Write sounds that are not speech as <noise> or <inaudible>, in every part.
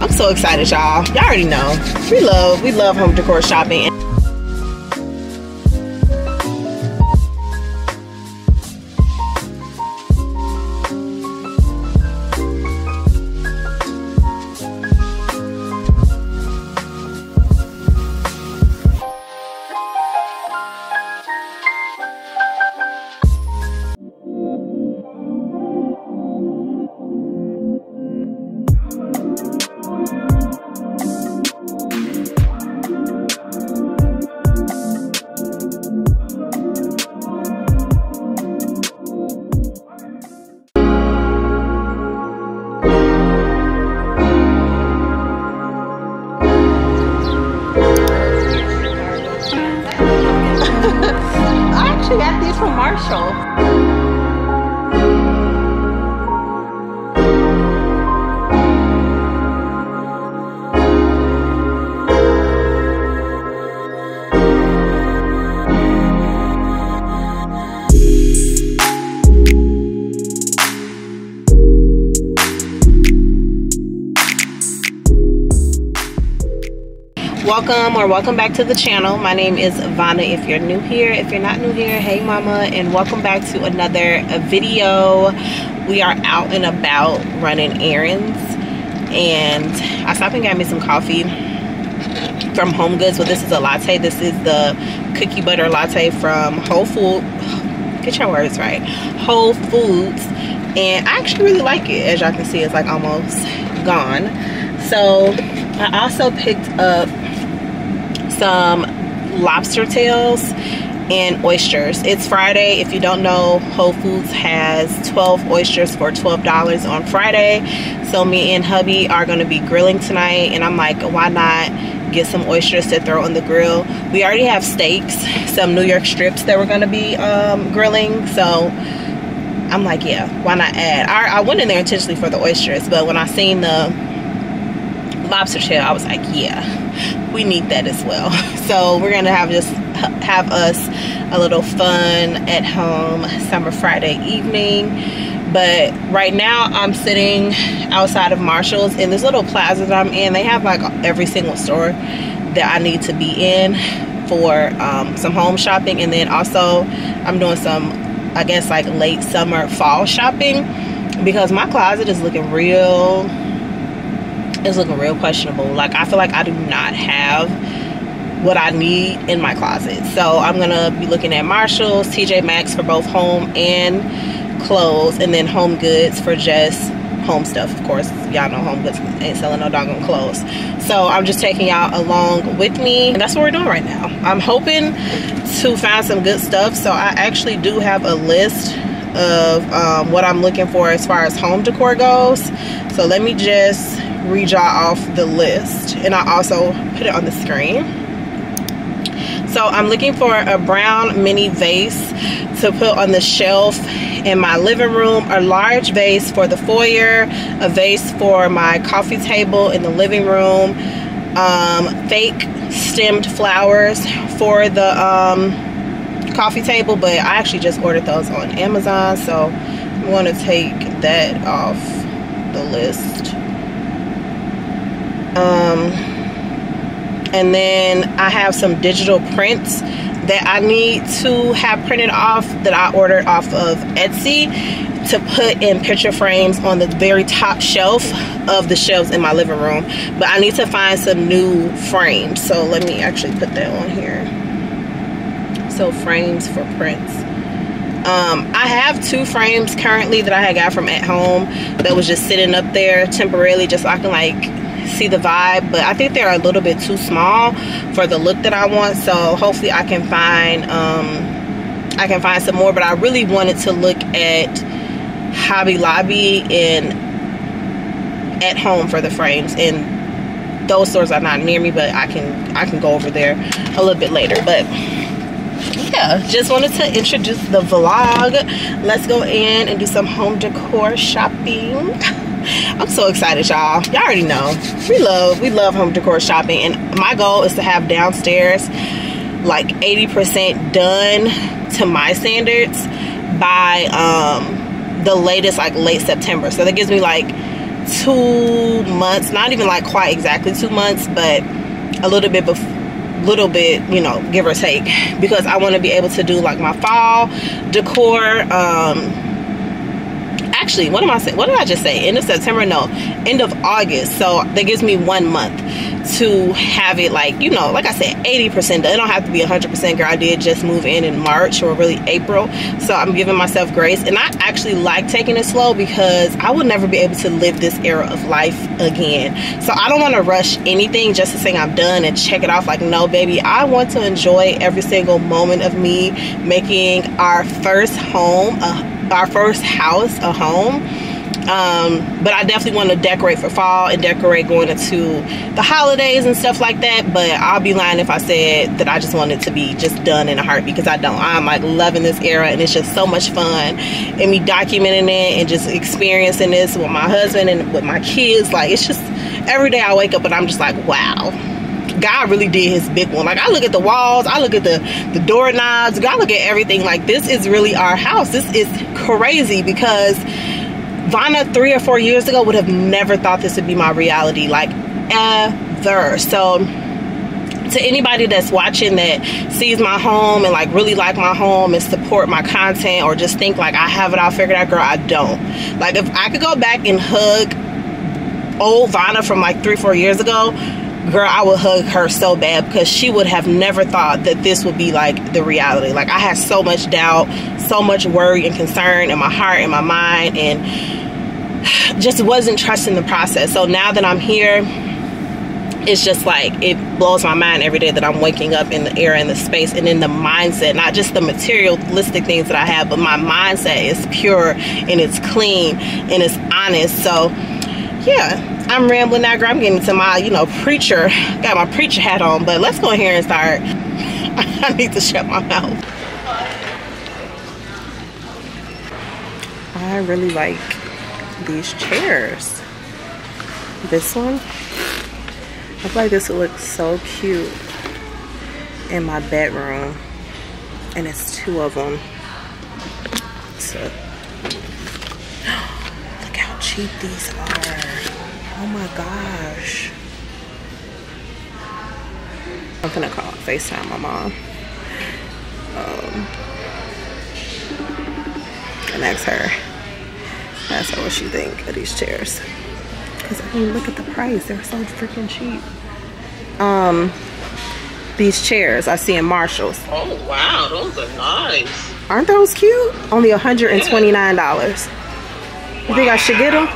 I'm so excited, y'all. Y'all already know. We love, we love home decor shopping. Welcome back to the channel. My name is Vonna. If you're new here if you're not new here hey mama and welcome back to another video. We are out and about running errands and I stopped and got me some coffee from Home Goods well this is a latte. This is the cookie butter latte from Whole Food get your words right Whole Foods and I actually really like it as y'all can see it's like almost gone. So I also picked up some lobster tails and oysters. It's Friday. If you don't know, Whole Foods has 12 oysters for $12 on Friday. So me and hubby are going to be grilling tonight and I'm like, why not get some oysters to throw on the grill? We already have steaks, some New York strips that we're going to be um, grilling. So I'm like, yeah, why not add? I, I went in there intentionally for the oysters, but when I seen the lobster tail, I was like, yeah, we need that as well. <laughs> So we're gonna have just have us a little fun at home summer Friday evening. But right now I'm sitting outside of Marshall's in this little plaza that I'm in. They have like every single store that I need to be in for um, some home shopping. And then also I'm doing some, I guess like late summer fall shopping because my closet is looking real is looking real questionable. Like I feel like I do not have what I need in my closet. So I'm gonna be looking at Marshalls, TJ Maxx for both home and clothes, and then Home Goods for just home stuff. Of course, y'all know Home Goods ain't selling no doggone clothes. So I'm just taking y'all along with me, and that's what we're doing right now. I'm hoping to find some good stuff. So I actually do have a list of um, what I'm looking for as far as home decor goes. So let me just read y'all off the list and I also put it on the screen. So I'm looking for a brown mini vase to put on the shelf in my living room, a large vase for the foyer, a vase for my coffee table in the living room, um, fake stemmed flowers for the um, coffee table, but I actually just ordered those on Amazon, so I'm to take that off the list. Um, and then I have some digital prints that I need to have printed off that I ordered off of Etsy to put in picture frames on the very top shelf of the shelves in my living room. But I need to find some new frames. So let me actually put that on here. So frames for prints. Um, I have two frames currently that I had got from at home that was just sitting up there temporarily just so I can like see the vibe but I think they're a little bit too small for the look that I want. So hopefully I can find um, I can find some more but I really wanted to look at Hobby Lobby and at home for the frames. And those stores are not near me but I can I can go over there a little bit later. But yeah just wanted to introduce the vlog. Let's go in and do some home decor shopping <laughs> I'm so excited, y'all. Y'all already know. We love, we love home decor shopping. And my goal is to have downstairs like 80% done to my standards by um, the latest, like late September. So that gives me like two months not even like quite exactly two months but a little bit before little bit you know give or take because i want to be able to do like my fall decor um actually what am i saying what did i just say? End of september? No. End of august. So that gives me one month to have it like you know like i said 80 percent it don't have to be 100 percent girl. I did just move in in march or really april. So i'm giving myself grace. And i actually like taking it slow because i would never be able to live this era of life again. So i don't want to rush anything just to say i'm done and check it off. Like no baby. I want to enjoy every single moment of me making our first home a our first house a home um, but I definitely want to decorate for fall and decorate going into the holidays and stuff like that but I'll be lying if I said that I just want it to be just done in a heart because I don't I'm like loving this era and it's just so much fun and me documenting it and just experiencing this with my husband and with my kids like it's just every day I wake up and I'm just like wow God really did his big one. Like I look at the walls, I look at the the doorknobs, God look at everything. Like this is really our house. This is crazy because Vonna three or four years ago would have never thought this would be my reality. Like ever. So to anybody that's watching that sees my home and like really like my home and support my content or just think like I have it all figured out, girl, I don't. Like if I could go back and hug old Vonna from like three, four years ago, girl, I would hug her so bad because she would have never thought that this would be like the reality. Like I had so much doubt, so much worry and concern in my heart and my mind and <sighs> just wasn't trusting the process. So now that I'm here, it's just like it blows my mind every day that I'm waking up in the air and the space and in the mindset, not just the materialistic things that I have, but my mindset is pure and it's clean and it's honest. So yeah, I'm rambling now, girl. I'm getting to my, you know, preacher. Got my preacher hat on, but let's go in here and start. <laughs> I need to shut my mouth. I really like these chairs. This one, I feel like this would look so cute in my bedroom. And it's two of them. So, <gasps> look how cheap these are. Oh my gosh. I'm gonna call FaceTime my mom. Um, and ask her. Ask her what she think of these chairs. Cause I mean, look at the price. They're so freaking cheap. Um, these chairs I see in Marshalls. Oh wow, those are nice. Aren't those cute? Only $129. Yeah. You think I should get them?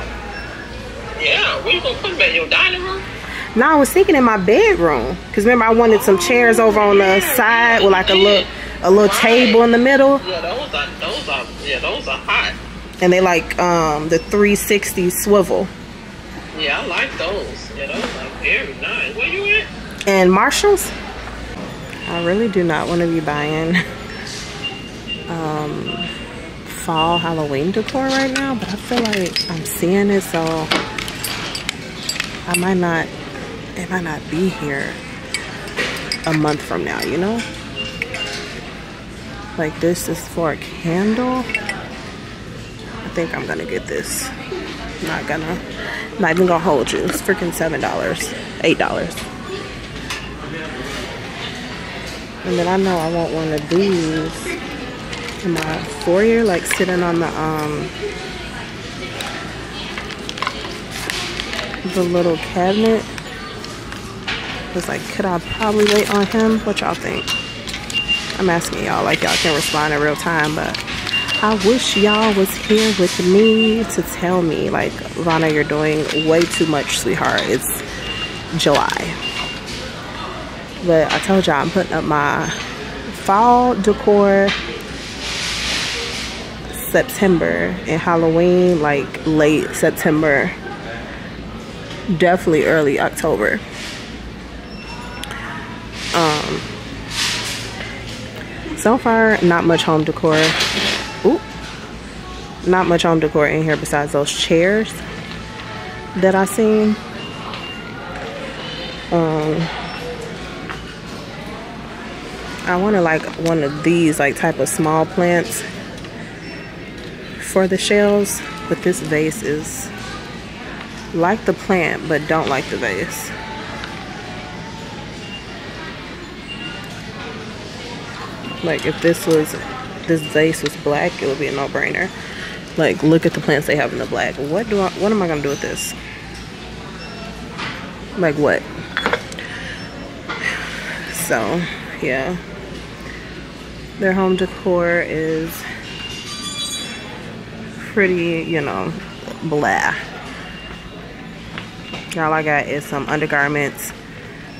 Where you gonna put them at your dining room? No, I was thinking in my bedroom. Cause remember I wanted some chairs over on the side with like a little a little right. table in the middle. Yeah, those are those are yeah, those are hot. And they like um the 360 swivel. Yeah, I like those. Yeah, those are very nice. Where you at? And Marshalls. I really do not want to be buying um fall Halloween decor right now, but I feel like I'm seeing it so I might not, it might not be here a month from now, you know? Like this is for a candle. I think I'm gonna get this. Not gonna, not even gonna hold you. It's freaking $7, $8. And then I know I want one of these in my foyer, like sitting on the um the little cabinet. It's like, could I probably wait on him? What y'all think? I'm asking y'all like y'all can respond in real time, but I wish y'all was here with me to tell me like, Vonna, you're doing way too much, sweetheart. It's July. But I told y'all I'm putting up my fall decor September and Halloween like late September definitely early October. Um, so far, not much home decor. Ooh, not much home decor in here besides those chairs that I seen. Um, I want to like one of these like type of small plants for the shells, but this vase is like the plant but don't like the vase. Like if this was this vase was black it would be a no-brainer. Like look at the plants they have in the black. What do I what am I gonna do with this? Like what? So yeah. Their home decor is pretty you know blah all I got is some undergarments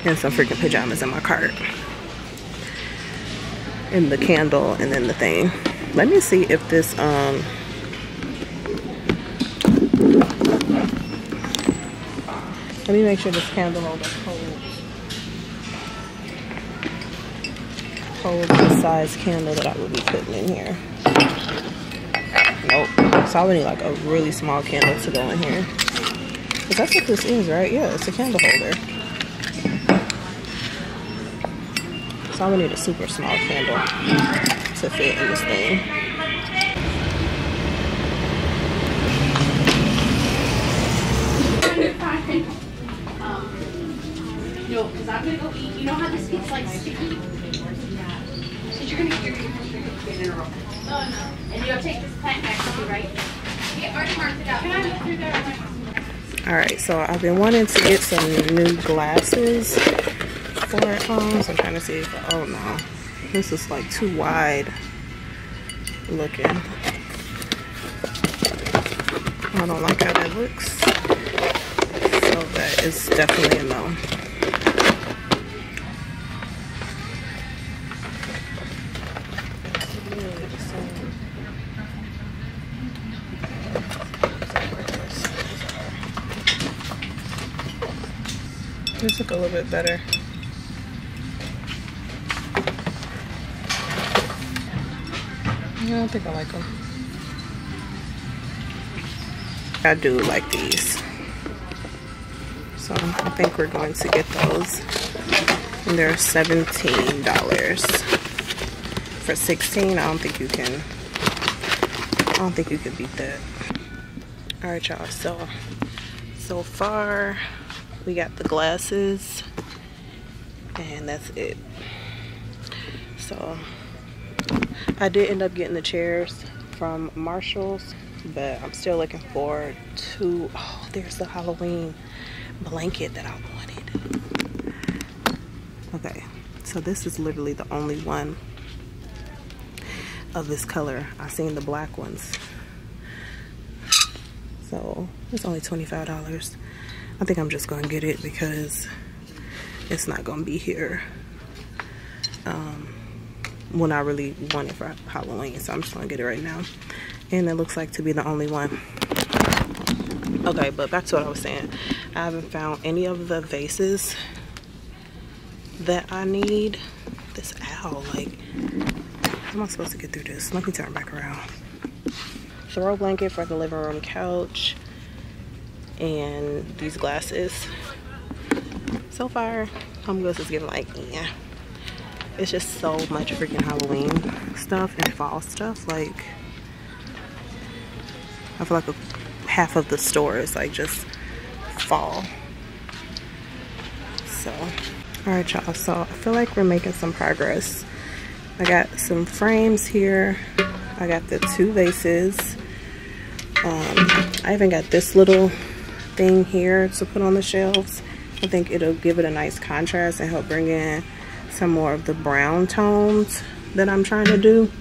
and some freaking pajamas in my cart. And the candle and then the thing. Let me see if this um let me make sure this candle holder holds holds the size candle that I would be putting in here. Nope. So I would need like a really small candle to go in here but that's what this is right yeah it's a candle holder So I would need a super small candle to fit in this thing. No, because I'm gonna go eat. You know how this gets like sticky? Because you're gonna get your in a row. Oh no. And you'll take this plant back with you, right? Yeah, already marked it out. Can I look through there? All right, so I've been wanting to get some new glasses for. So I'm trying to see if, oh no, this is like too wide looking. I don't like how that looks. So that is definitely a no. This look a little bit better. I don't think I like them. I do like these. So I think we're going to get those. And they're $17. For 16 I don't think you can I don't think you can beat that. Alright y'all, so so far we got the glasses and that's it. So I did end up getting the chairs from Marshall's, but I'm still looking forward to, oh, there's the Halloween blanket that I wanted. Okay, so this is literally the only one of this color. i seen the black ones. So it's only $25. I think I'm just gonna get it because it's not gonna be here. Um, when I really want it for Halloween. So I'm just gonna get it right now. And it looks like to be the only one. Okay, but back to what I was saying. I haven't found any of the vases that I need. This owl, like, how am I supposed to get through this? Let me turn back around. Throw blanket for the living room couch and these glasses. So far, Home Goods is giving like, yeah it's just so much freaking Halloween stuff and fall stuff. Like, I feel like a, half of the store is like just fall. So, alright y'all, so I feel like we're making some progress. I got some frames here. I got the two vases. Um, I even got this little thing here to put on the shelves. I think it'll give it a nice contrast and help bring in some more of the brown tones that I'm trying to do.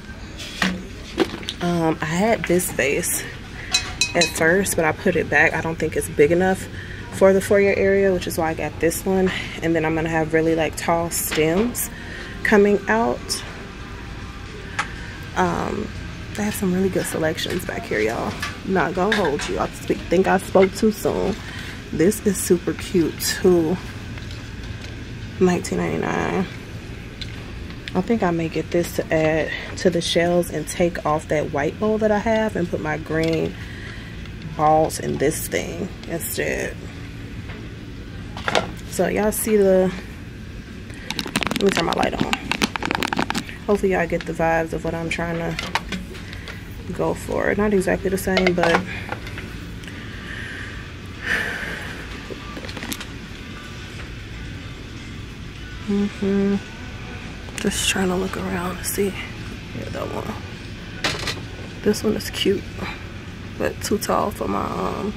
Um, I had this vase at first, but I put it back. I don't think it's big enough for the foyer area, which is why I got this one. And then I'm gonna have really like tall stems coming out. Um, they have some really good selections back here, y'all. Not gonna hold you. I think I spoke too soon. This is super cute too. 19.99. I think I may get this to add to the shells and take off that white bowl that I have and put my green balls in this thing instead. So y'all see the, let me turn my light on. Hopefully y'all get the vibes of what I'm trying to go for. Not exactly the same, but mm -hmm. just trying to look around to see. Yeah, that one. This one is cute, but too tall for my um,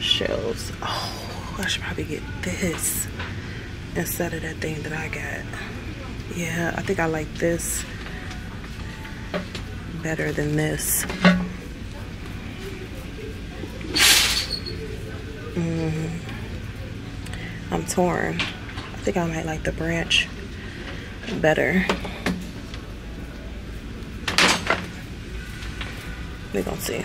shelves. Oh, I should probably get this instead of that thing that I got. Yeah, I think I like this better than this. Mm. I'm torn. I think I might like the branch better. We're gonna see.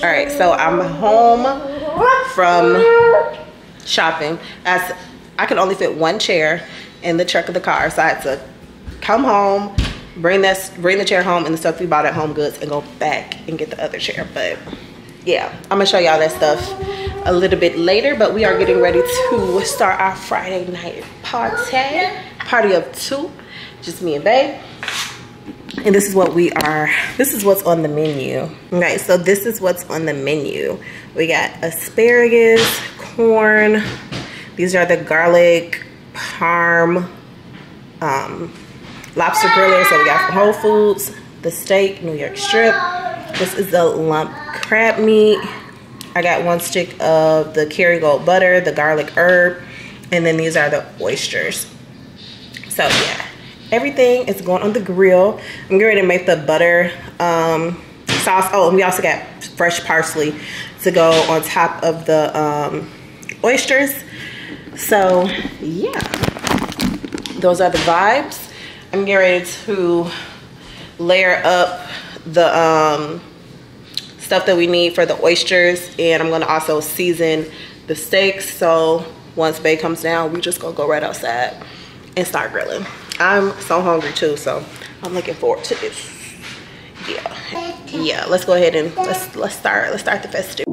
All right, so I'm home from shopping. As I could only fit one chair in the truck of the car, so I had to come home, bring this, bring the chair home and the stuff we bought at Home Goods, and go back and get the other chair. But yeah, I'm gonna show y'all that stuff a little bit later. But we are getting ready to start our Friday night party, party of two, just me and Babe and this is what we are this is what's on the menu. Okay so this is what's on the menu. We got asparagus corn. These are the garlic parm um, lobster griller. So we got from whole foods the steak new york strip. This is the lump crab meat. I got one stick of the kerrygold butter the garlic herb and then these are the oysters. So yeah everything is going on the grill. I'm getting to make the butter um, sauce. Oh, and we also got fresh parsley to go on top of the um, oysters. So yeah, those are the vibes. I'm getting ready to layer up the um, stuff that we need for the oysters and I'm gonna also season the steaks. So once Bay comes down, we just gonna go right outside and start grilling. I'm so hungry too, so I'm looking forward to this. Yeah, yeah. Let's go ahead and let's let's start. Let's start the festivities.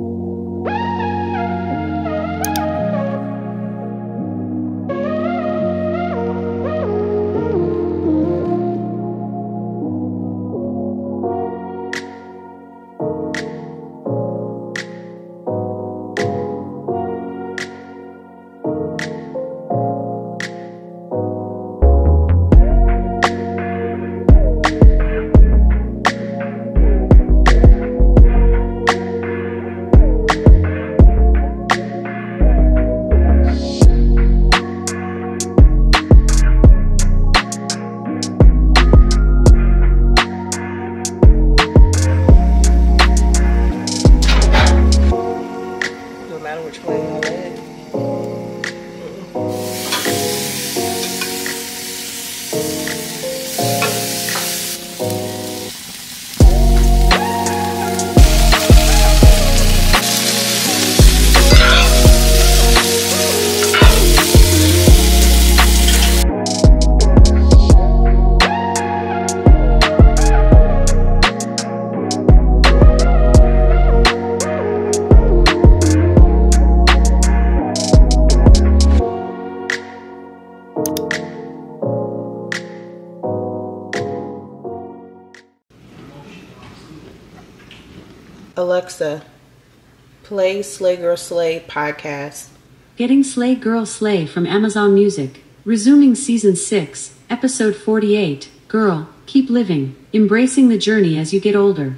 Play Slay Girl Slay podcast. Getting Slay Girl Slay from Amazon Music. Resuming Season 6, Episode 48. Girl, keep living, embracing the journey as you get older.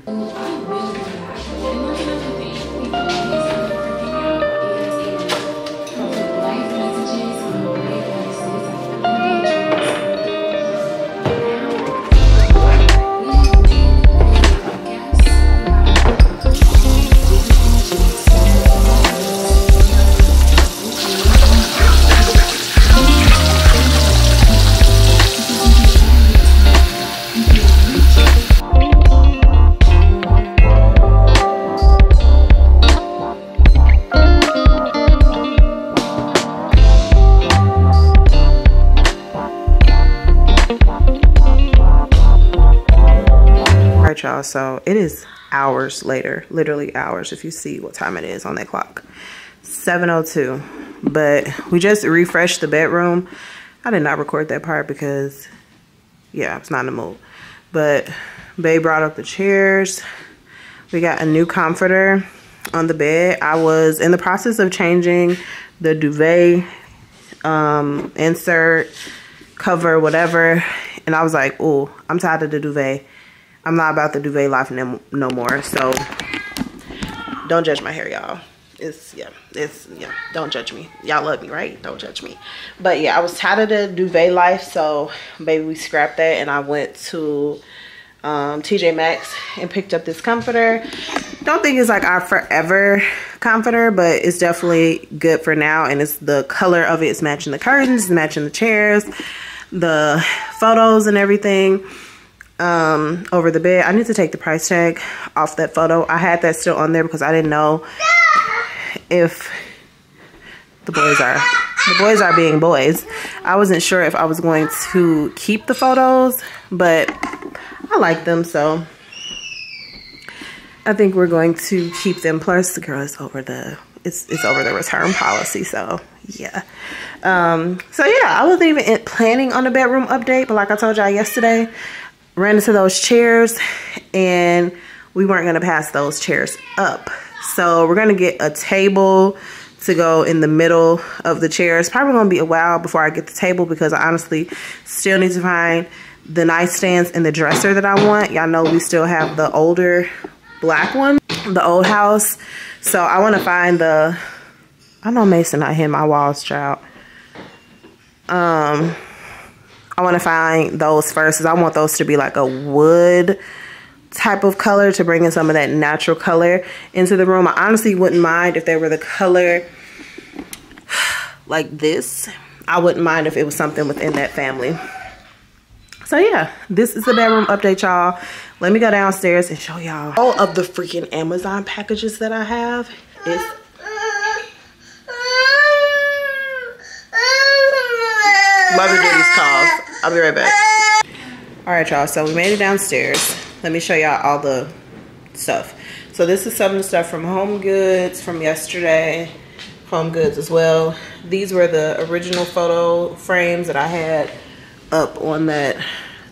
Y'all so it is hours later literally hours if you see what time it is on that clock 702 but we just refreshed the bedroom i did not record that part because yeah i was not in the mood but Babe brought up the chairs. We got a new comforter on the bed. I was in the process of changing the duvet um, insert, cover, whatever. And I was like, oh, I'm tired of the duvet. I'm not about the duvet life no, no more. So don't judge my hair, y'all. It's, yeah, it's, yeah, don't judge me. Y'all love me, right? Don't judge me. But yeah, I was tired of the duvet life. So baby, we scrapped that and I went to um, TJ Maxx and picked up this comforter. Don't think it's like our forever comforter, but it's definitely good for now. And it's the color of it is matching the curtains, matching the chairs, the photos and everything um, over the bed. I need to take the price tag off that photo. I had that still on there because I didn't know if the boys are the boys are being boys. I wasn't sure if I was going to keep the photos, but I like them, so I think we're going to keep them. Plus, the girl is over the it's it's over the return policy, so yeah. Um, so yeah, I wasn't even planning on a bedroom update, but like I told y'all yesterday, ran into those chairs and we weren't gonna pass those chairs up. So we're gonna get a table to go in the middle of the chairs. Probably gonna be a while before I get the table because I honestly still need to find the nightstands and the dresser that I want. Y'all know we still have the older black one, the old house. So I want to find the, I know Mason not hit my walls, child. Um, I want to find those first because I want those to be like a wood type of color to bring in some of that natural color into the room. I honestly wouldn't mind if they were the color like this. I wouldn't mind if it was something within that family. So yeah, this is the bedroom update, y'all. Let me go downstairs and show y'all all of the freaking Amazon packages that I have. It's Mother duties calls. I'll be right back. All right, y'all. So we made it downstairs. Let me show y'all all the stuff. So this is some of the stuff from Home Goods from yesterday. Home Goods as well. These were the original photo frames that I had up on that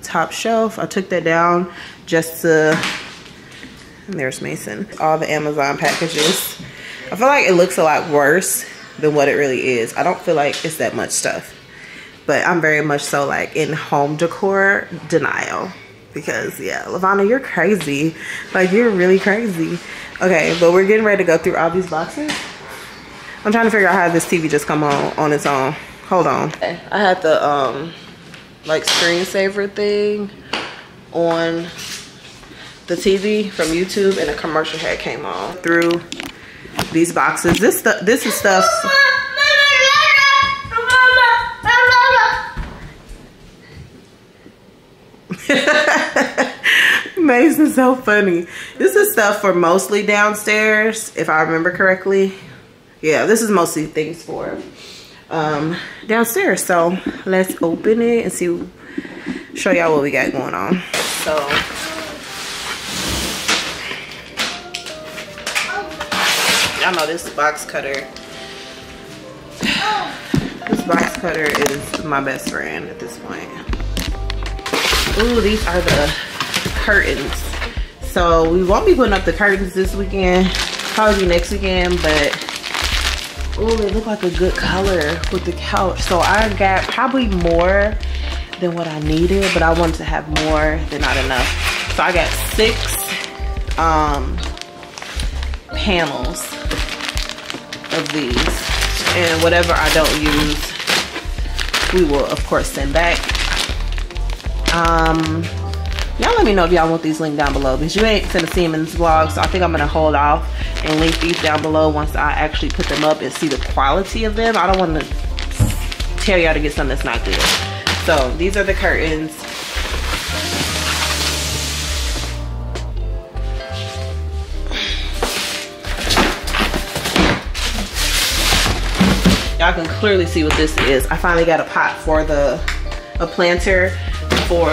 top shelf. I took that down just to, there's Mason, all the Amazon packages. I feel like it looks a lot worse than what it really is. I don't feel like it's that much stuff. But I'm very much so like in home decor denial. Because yeah, Lavana, you're crazy. Like you're really crazy. Okay, but we're getting ready to go through all these boxes. I'm trying to figure out how this TV just come on on its own. Hold on. I had the um like screensaver thing on the TV from YouTube and a commercial had came on through these boxes. This stuff this is stuff Mason's so funny. This is stuff for mostly downstairs, if I remember correctly. Yeah, this is mostly things for um, downstairs. So let's open it and see, show y'all what we got going on. So y'all know this box cutter. This box cutter is my best friend at this point. Ooh, these are the curtains. So we won't be putting up the curtains this weekend, probably next weekend, but oh, they look like a good color with the couch. So I got probably more than what I needed, but I wanted to have more than not enough. So I got six um, panels of these. And whatever I don't use, we will of course send back. Um, y'all let me know if y'all want these linked down below because you ain't finna see them in this vlog so i think i'm gonna hold off and link these down below once i actually put them up and see the quality of them. I don't want to tell y'all to get something that's not good. So these are the curtains. Y'all can clearly see what this is. I finally got a pot for the a planter for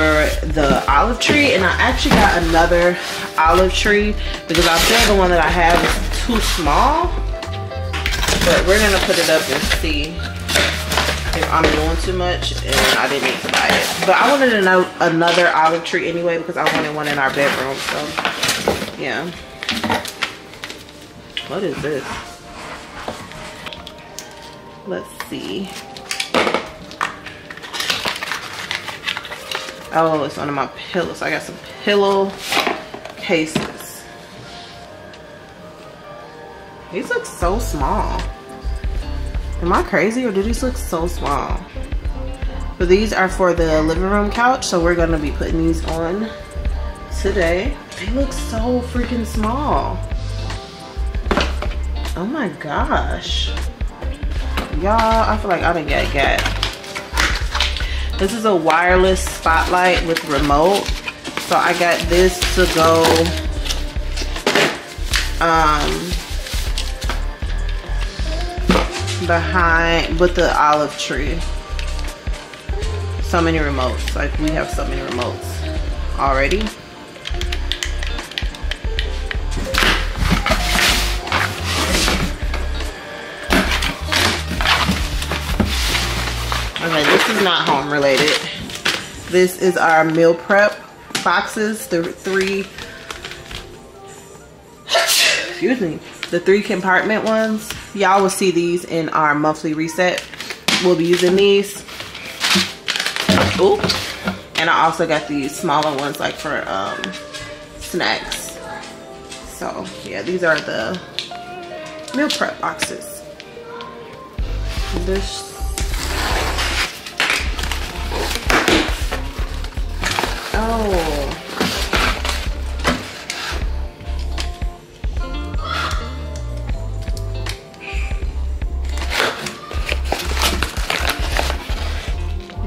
the olive tree and I actually got another olive tree because I feel the one that I have is too small but we're gonna put it up and see if I'm doing too much and I didn't need to buy it. But I wanted another olive tree anyway because I wanted one in our bedroom. So, yeah. What is this? Let's see. Oh, it's under my pillows. I got some pillow cases. These look so small. Am I crazy or do these look so small? But these are for the living room couch, so we're gonna be putting these on today. They look so freaking small. Oh my gosh. Y'all, I feel like I didn't get get. This is a wireless spotlight with remote. So I got this to go um, behind with the olive tree. So many remotes. Like we have so many remotes already. Okay, this is not home related. This is our meal prep boxes, the three, excuse me, the three compartment ones. Y'all will see these in our monthly reset. We'll be using these. Ooh. And I also got these smaller ones like for um, snacks. So yeah, these are the meal prep boxes. This Oh.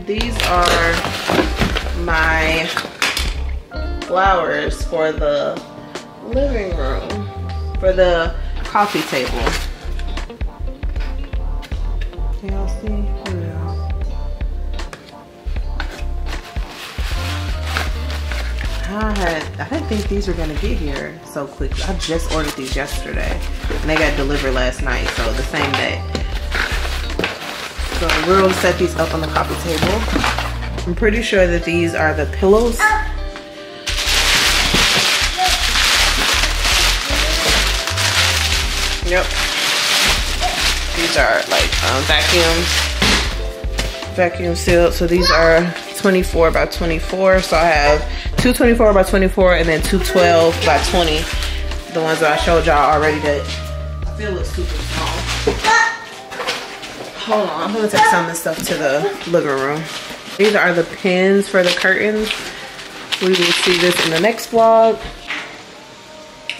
These are my flowers for the living room, for the coffee table. Had I didn't think these were gonna get here so quick. I just ordered these yesterday and they got delivered last night, so the same day. So we'll set these up on the coffee table. I'm pretty sure that these are the pillows. Yep. These are like um, vacuums, vacuum sealed. So these are 24 by 24. So I have two 24 by 24 and then 212 by 20. The ones that I showed y'all already that I feel look super small. Hold on, I'm gonna take some of this stuff to the living room. These are the pins for the curtains. We will see this in the next vlog.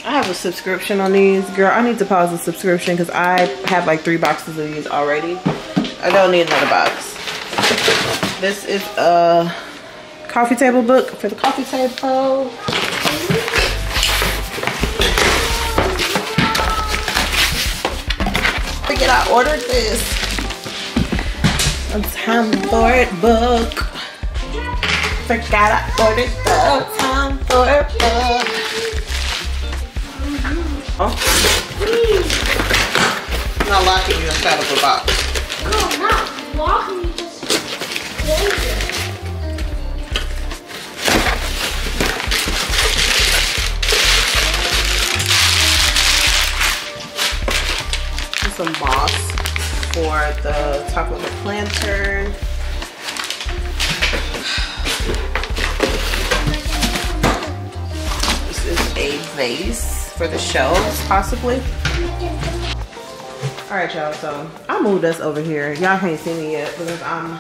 I have a subscription on these. Girl, I need to pause the subscription because I have like three boxes of these already. I don't need another box. This is a coffee table book for the coffee table. Forget I ordered this. A time for it book. Forgot I ordered the time for it book. Oh. I'm not locking you inside of a box. No, I'm not locking you, just some moss for the top of the planter. This is a vase for the shelves, possibly. All right, y'all, so I moved us over here. Y'all can't see me yet because I'm,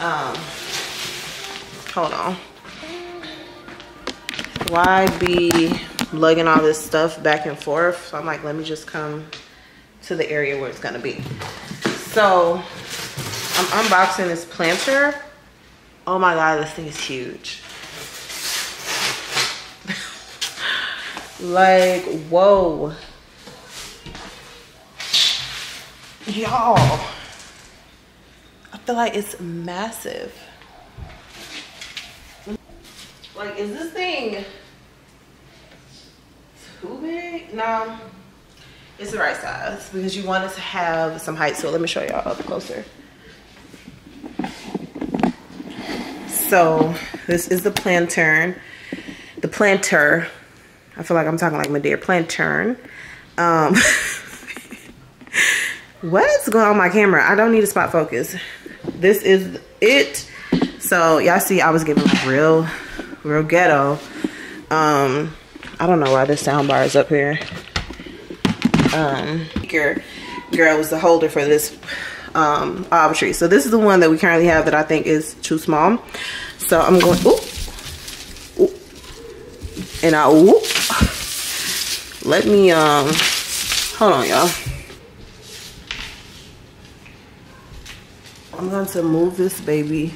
um, hold on. Why be lugging all this stuff back and forth? So I'm like, let me just come to the area where it's gonna be. So I'm unboxing this planter. Oh my God, this thing is huge. <laughs> like, whoa. Y'all, I feel like it's massive. Like, is this thing too big? No. It's the right size because you want it to have some height. So let me show y'all up closer. So this is the plantern, The planter. I feel like I'm talking like Madea. plantern. Um, <laughs> what's going on my camera? I don't need a spot focus. This is it. So y'all see I was giving real, real ghetto. Um, I don't know why this sound bar is up here. Um, girl was the holder for this um, olive tree. So this is the one that we currently have that I think is too small. So I'm going, ooh, ooh, and I, ooh, let me, um, hold on y'all. I'm going to move this baby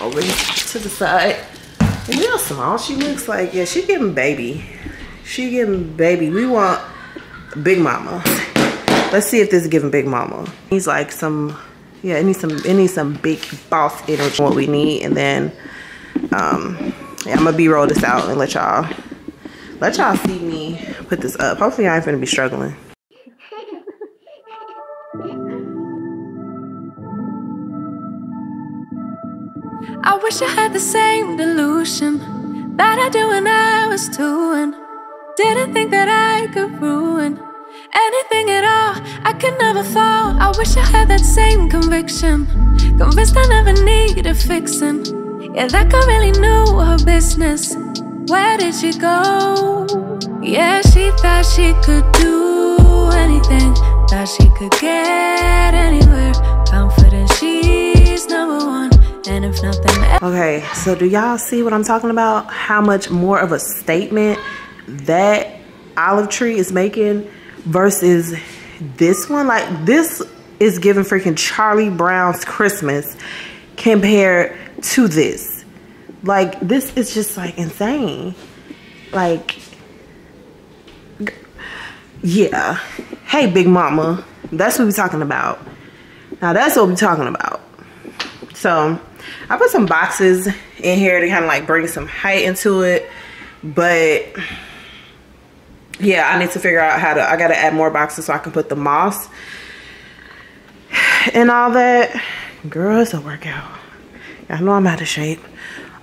over to the side. Real small. She looks like, yeah, she getting baby. She getting baby. We want Big Mama. Let's see if this is giving Big Mama. He's like some, yeah, it needs some, it needs some big boss energy. What we need, and then, um, yeah, I'm gonna B-roll this out and let y'all, let y'all see me put this up. Hopefully, I ain't gonna be struggling. I wish I had the same delusion that I did when I was two and didn't think that I could ruin anything at all. I could never fall. I wish I had that same conviction, convinced I never needed fixing. Yeah, that girl really knew her business. Where did she go? Yeah, she thought she could do anything, thought she could get anywhere. Confident one. And if nothing Okay, so do y'all see what I'm talking about? How much more of a statement that olive tree is making versus this one? Like this is giving freaking Charlie Brown's Christmas compared to this. Like this is just like insane. Like yeah. Hey Big Mama. That's what we're talking about. Now that's what we're talking about. So I put some boxes in here to kind of like bring some height into it. But yeah, I need to figure out how to, I got to add more boxes so I can put the moss and all that. Girl, it's a workout. I know I'm out of shape.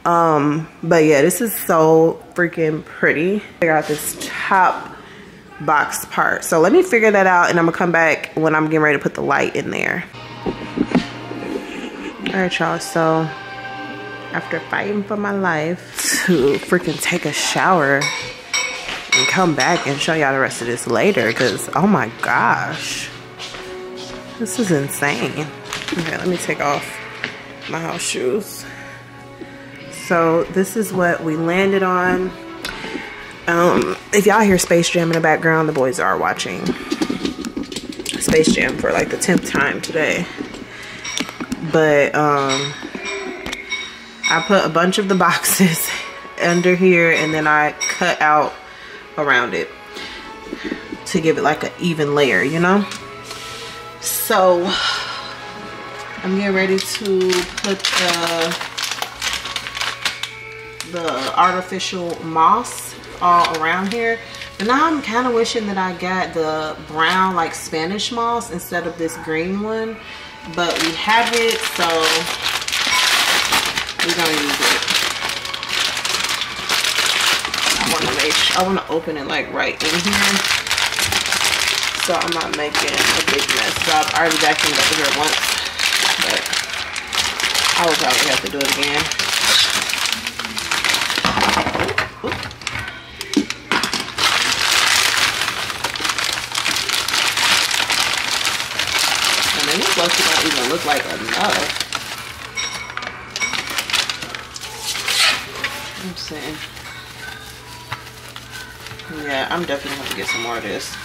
Um, but yeah, this is so freaking pretty. Figure out this top box part. So let me figure that out and I'm gonna come back when I'm getting ready to put the light in there. All right, y'all, so after fighting for my life to freaking take a shower and come back and show y'all the rest of this later because, oh my gosh, this is insane. Okay, let me take off my house shoes. So this is what we landed on. Um, if y'all hear Space Jam in the background, the boys are watching Space Jam for like the 10th time today but um I put a bunch of the <laughs> boxes under here and then I cut out around it to give it like an even layer you know? So I'm getting ready to put the the artificial moss all around here. But now I'm kind of wishing that I got the brown like Spanish moss instead of this green one but we have it so we're gonna use it. I want to make i want to open it like right in here. So i'm not making a big mess so i've already vacuumed over here once but i will probably have to do it again. Low-key don't even look like enough. I'm saying. Yeah, I'm definitely gonna get some more of this.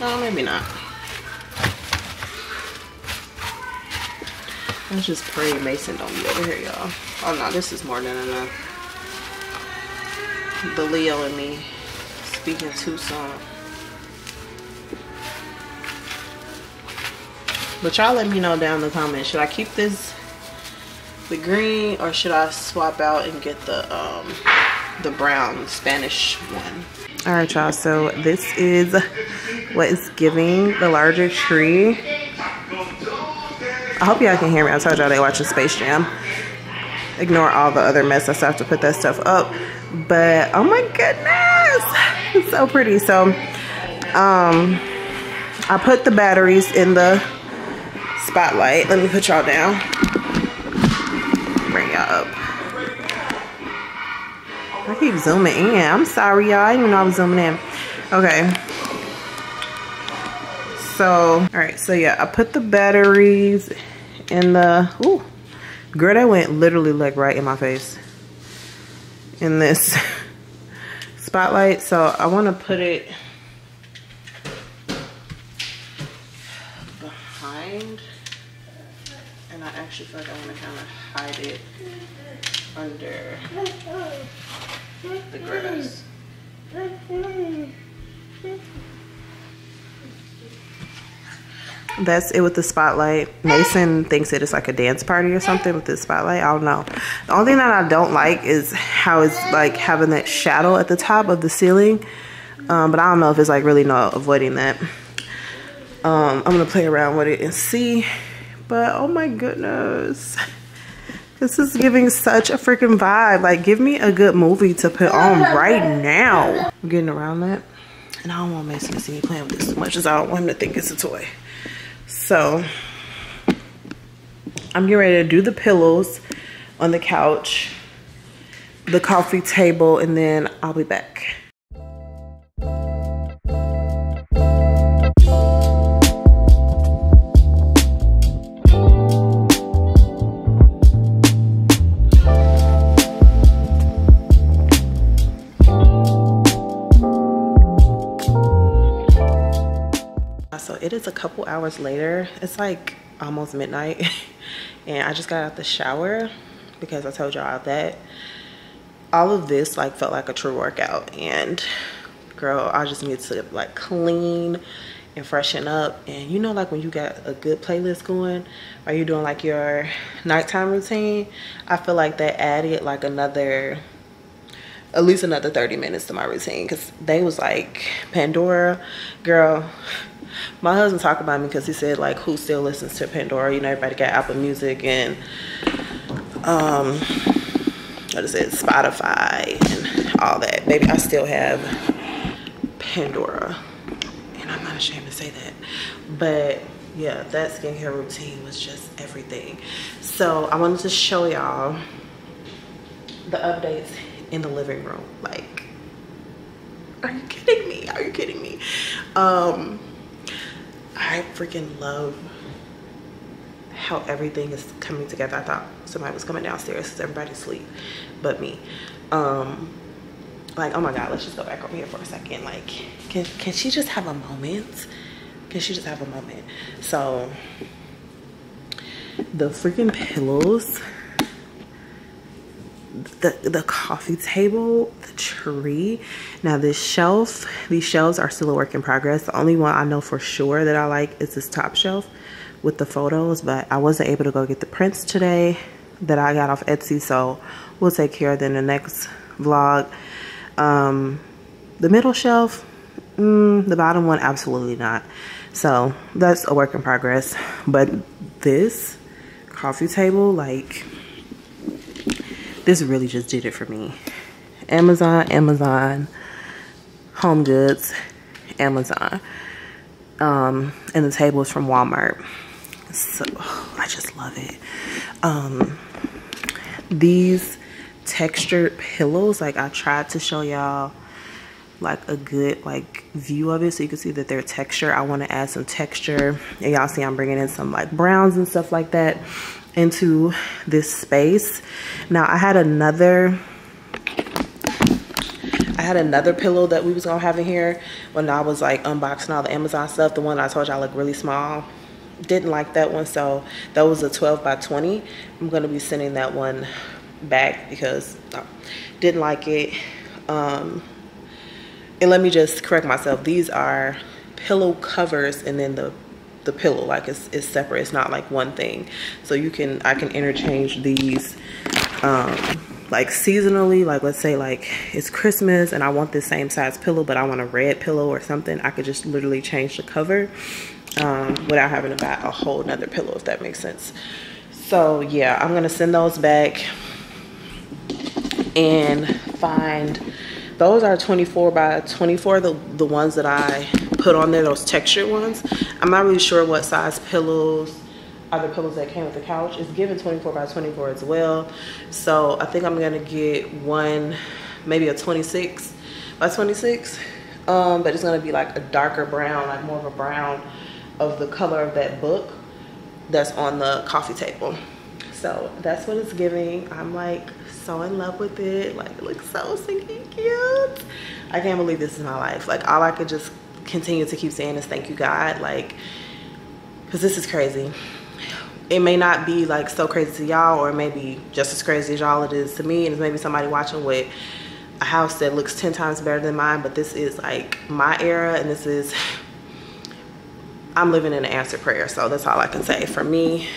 No, maybe not. Let's just pray Mason don't be over here, y'all. Oh no, this is more than enough. The Leo and me speaking too soon. But y'all let me know down in the comments. Should I keep this the green or should I swap out and get the um the brown Spanish one? All right, y'all. So this is what is giving the larger tree. I hope y'all can hear me. I told y'all they watching Space Jam. Ignore all the other mess I still have to put that stuff up. But oh my goodness, it's so pretty. So um, I put the batteries in the spotlight. Let me put y'all down. Bring y'all up. I keep zooming in. I'm sorry, y'all. I didn't even know I was zooming in. Okay. So, all right. So, yeah, I put the batteries in the... Ooh. Girl, that went literally like right in my face. In this <laughs> spotlight. So, I want to put it... behind. And I actually feel like I want to kind of hide it under the grass. That's it with the spotlight. Mason thinks it is like a dance party or something with the spotlight. I don't know. The only thing that I don't like is how it's like having that shadow at the top of the ceiling. Um, but I don't know if it's like really no avoiding that. Um, I'm gonna play around with it and see. But oh my goodness. <laughs> This is giving such a freaking vibe. Like, give me a good movie to put on right now. I'm getting around that. And I don't want Mason to see me playing with this as much as I don't want him to think it's a toy. So, I'm getting ready to do the pillows on the couch, the coffee table, and then I'll be back. Hours later. It's like almost midnight <laughs> and I just got out the shower because I told y'all that all of this like felt like a true workout and girl, I just need to like clean and freshen up and you know like when you got a good playlist going are you doing like your nighttime routine I feel like that added like another at least another 30 minutes to my routine because they was like Pandora girl my husband talked about me because he said like who still listens to Pandora? You know everybody got Apple Music and um what is it? Spotify and all that. Baby I still have Pandora. And I'm not ashamed to say that. But yeah that skincare routine was just everything. So I wanted to show y'all the updates in the living room. Like are you kidding me? Are you kidding me? Um I freaking love how everything is coming together. I thought somebody was coming downstairs because everybody's asleep but me. Um, like, oh my God, let's just go back over here for a second. Like, can, can she just have a moment? Can she just have a moment? So, the freaking pillows, the, the coffee table, the tree. Now this shelf, these shelves are still a work in progress. The only one I know for sure that I like is this top shelf with the photos, but I wasn't able to go get the prints today that I got off Etsy. So we'll take care of them in the next vlog. Um, the middle shelf, mm, the bottom one, absolutely not. So that's a work in progress. But this coffee table, like this really just did it for me. Amazon, Amazon, Home Goods, Amazon. Um, and the table is from Walmart. So <sighs> I just love it. Um, these textured pillows, like I tried to show y'all like a good like view of it so you can see that they're texture. I want to add some texture. And y'all see I'm bringing in some like browns and stuff like that into this space. Now I had another I had another pillow that we was gonna have in here when I was like unboxing all the Amazon stuff. The one I told y'all looked really small. Didn't like that one, so that was a 12 by 20. I'm gonna be sending that one back because I didn't like it. Um, and let me just correct myself. These are pillow covers and then the the pillow like it's, it's separate it's not like one thing so you can i can interchange these um like seasonally like let's say like it's christmas and i want this same size pillow but i want a red pillow or something i could just literally change the cover um, without having to buy a whole nother pillow, if that makes sense. So yeah, I'm gonna send those back and find, those are 24 by 24, the, the ones that I put on there, those textured ones. I'm not really sure what size pillows are the pillows that came with the couch. It's given 24 by 24 as well. So I think I'm gonna get one, maybe a 26 by 26. Um, but it's gonna be like a darker brown, like more of a brown of the color of that book that's on the coffee table. So that's what it's giving. I'm like so in love with it. Like it looks so stinky cute. I can't believe this is my life. Like all I could just continue to keep saying is thank you God. Like, cause this is crazy. It may not be like so crazy to y'all or maybe just as crazy as y'all it is to me. And it's maybe somebody watching with a house that looks 10 times better than mine. But this is like my era and this is I'm living in an answered prayer. So that's all I can say. For me,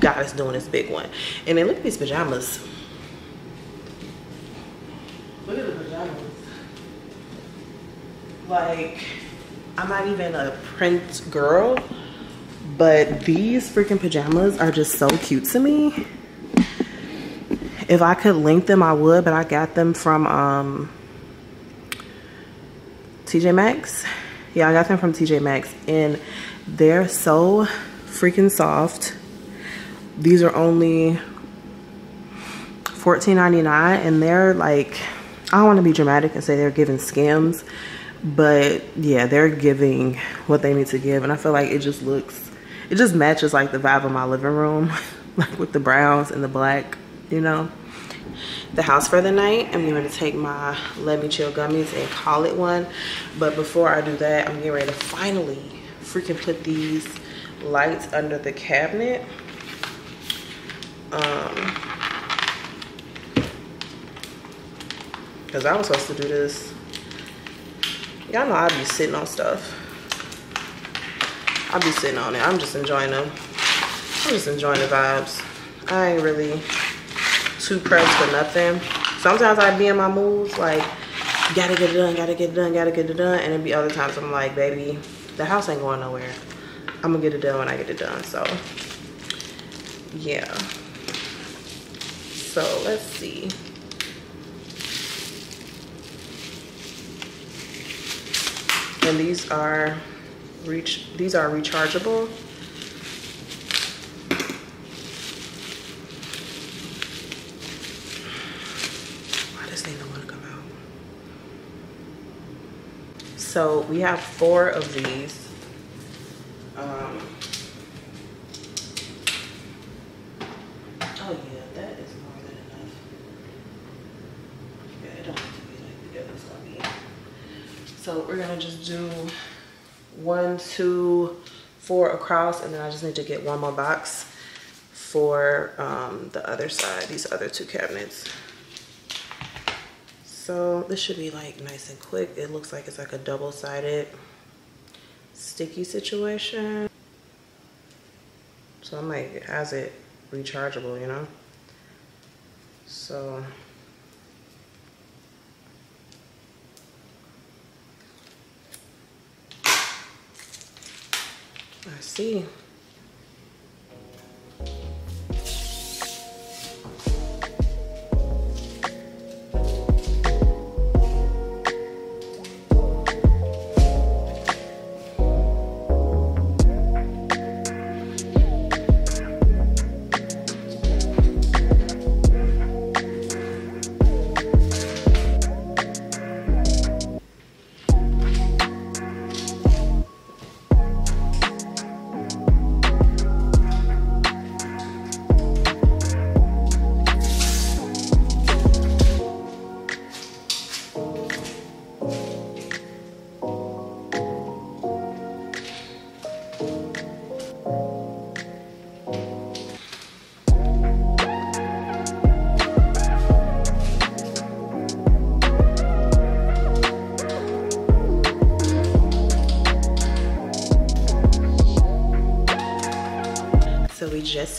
God is doing this big one. And then look at these pajamas. Look at the pajamas. Like, I'm not even a print girl, but these freaking pajamas are just so cute to me. If I could link them, I would, but I got them from um, TJ Maxx. Yeah, I got them from TJ Maxx. And they're so freaking soft. These are only $14.99 and they're like, I don't want to be dramatic and say they're giving Skims, but yeah, they're giving what they need to give. And I feel like it just looks, it just matches like the vibe of my living room, <laughs> like with the browns and the black, you know the house for the night. I'm going to take my Let Me Chill gummies and call it one. But before I do that, I'm getting ready to finally freaking put these lights under the cabinet. Um, Cause I was supposed to do this. Y'all know I be sitting on stuff. I be sitting on it. I'm just enjoying them. I'm just enjoying the vibes. I ain't really too pressed for nothing. Sometimes I be in my moods like, gotta get it done, gotta get it done, gotta get it done. And then be other times I'm like, baby, the house ain't going nowhere. I'm gonna get it done when I get it done. So yeah. So let's see. And these are reach these are rechargeable. Why does they not want to come out? So we have four of these. Um, oh yeah, that is more than enough. Yeah, it don't have to be like yeah, it's gonna be. So we're gonna just do one, two, four across, and then I just need to get one more box for um, the other side, these other two cabinets. So this should be like nice and quick. It looks like it's like a double-sided sticky situation. So I'm like, has it rechargeable, you know? So I see.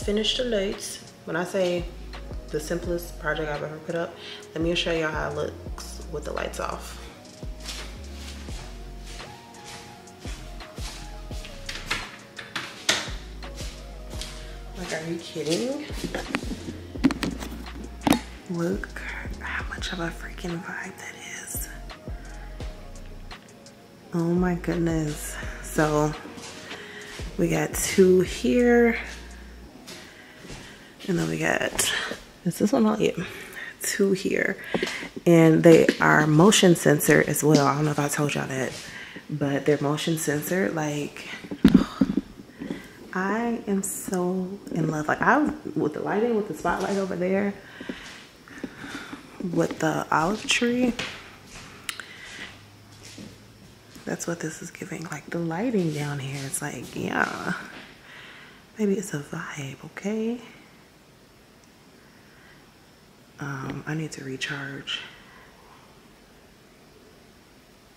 Finished the lights. When I say the simplest project I've ever put up, let me show y'all how it looks with the lights off. Like, are you kidding? Look how much of a freaking vibe that is. Oh my goodness. So we got two here. And then we got, is this one on? Yeah, two here. And they are motion sensor as well. I don't know if I told y'all that, but they're motion sensor. Like, I am so in love. Like I, with the lighting, with the spotlight over there, with the olive tree, that's what this is giving. Like the lighting down here, it's like, yeah, maybe it's a vibe, okay? Um, I need to recharge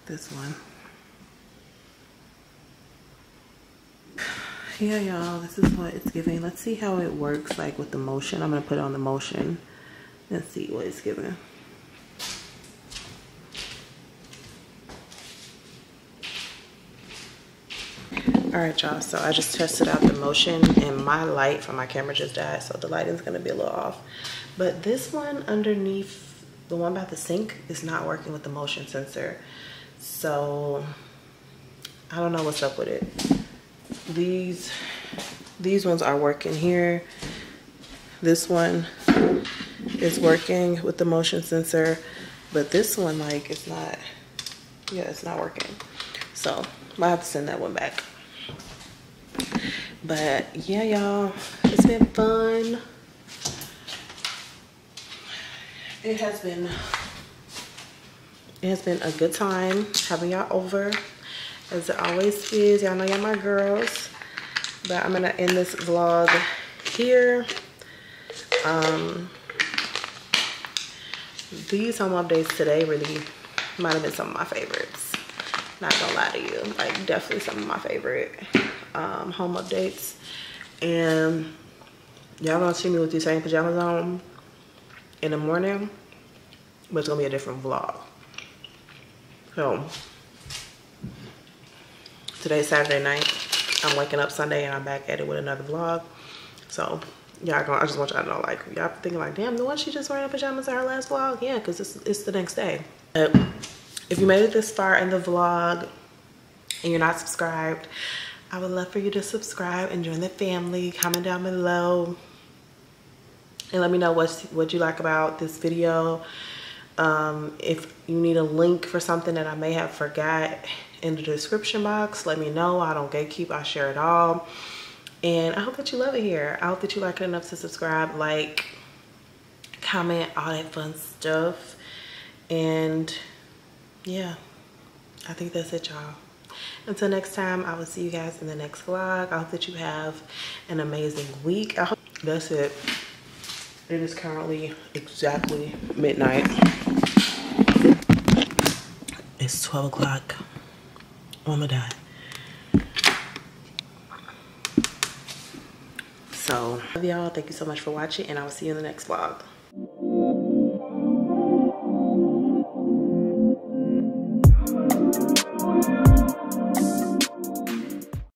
this one. Yeah, y'all, this is what it's giving. Let's see how it works like with the motion. I'm gonna put on the motion and see what it's giving. All right, y'all, so I just tested out the motion and my light from my camera just died, so the lighting's gonna be a little off. But this one underneath, the one by the sink, is not working with the motion sensor. So, I don't know what's up with it. These, these ones are working here. This one is working with the motion sensor, but this one, like, it's not, yeah, it's not working. So, I have to send that one back. But yeah, y'all, it's been fun. It has been, it has been a good time having y'all over as it always is. Y'all know y'all my girls. But I'm gonna end this vlog here. Um, these home updates today really might have been some of my favorites. Not gonna lie to you, like definitely some of my favorite um, home updates. And y'all gonna see me with these same pajamas on in the morning, but it's gonna be a different vlog. So, today's Saturday night. I'm waking up Sunday and I'm back at it with another vlog. So, y'all gonna, I just want y'all to know, like, y'all thinking like, damn, the one she just wearing pajamas in her last vlog? Yeah, because it's, it's the next day. But if you made it this far in the vlog and you're not subscribed, I would love for you to subscribe and join the family. Comment down below and let me know what what you like about this video. Um, if you need a link for something that I may have forgot in the description box, let me know. I don't gatekeep, I share it all. And I hope that you love it here. I hope that you like it enough to subscribe, like, comment, all that fun stuff. And yeah, I think that's it, y'all. Until next time, I will see you guys in the next vlog. I hope that you have an amazing week. I hope that's it. It is currently exactly midnight. It's 12 o'clock on the dot. So, love y'all. Thank you so much for watching, and I will see you in the next vlog.